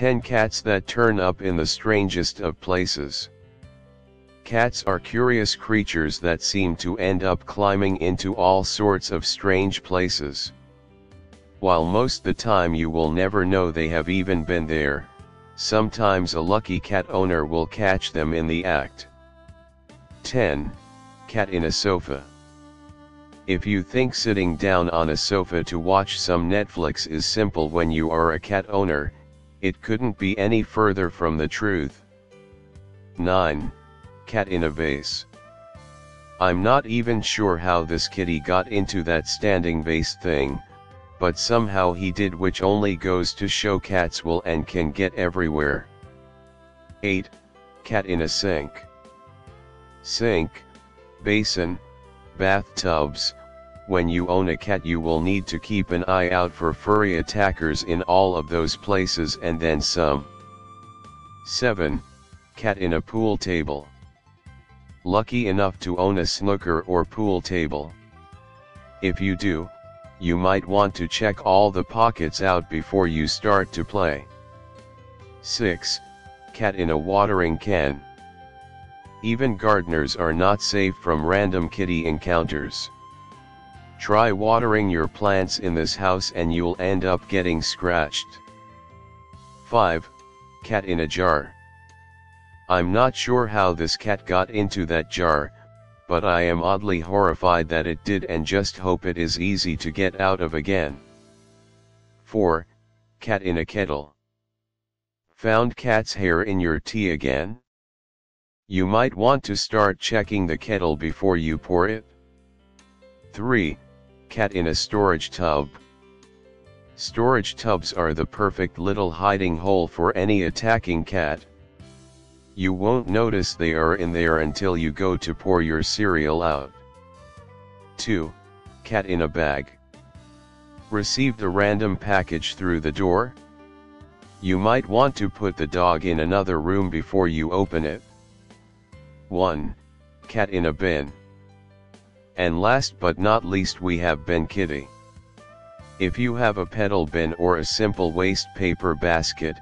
10 Cats that turn up in the strangest of places. Cats are curious creatures that seem to end up climbing into all sorts of strange places. While most the time you will never know they have even been there, sometimes a lucky cat owner will catch them in the act. 10. Cat in a sofa. If you think sitting down on a sofa to watch some Netflix is simple when you are a cat owner, it couldn't be any further from the truth. 9. Cat in a vase. I'm not even sure how this kitty got into that standing vase thing, but somehow he did which only goes to show cats will and can get everywhere. 8. Cat in a sink. Sink, basin, bathtubs, when you own a cat you will need to keep an eye out for furry attackers in all of those places and then some. 7. Cat in a pool table. Lucky enough to own a snooker or pool table. If you do, you might want to check all the pockets out before you start to play. 6. Cat in a watering can. Even gardeners are not safe from random kitty encounters. Try watering your plants in this house and you'll end up getting scratched. 5. Cat in a jar. I'm not sure how this cat got into that jar, but I am oddly horrified that it did and just hope it is easy to get out of again. 4. Cat in a kettle. Found cat's hair in your tea again? You might want to start checking the kettle before you pour it. 3 cat in a storage tub. Storage tubs are the perfect little hiding hole for any attacking cat. You won't notice they are in there until you go to pour your cereal out. 2. Cat in a bag. Received a random package through the door? You might want to put the dog in another room before you open it. 1. Cat in a bin. And last but not least we have Ben kitty. If you have a pedal bin or a simple waste paper basket,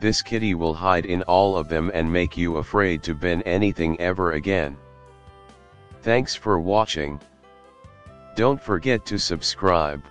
this kitty will hide in all of them and make you afraid to bin anything ever again. Thanks for watching. Don't forget to subscribe.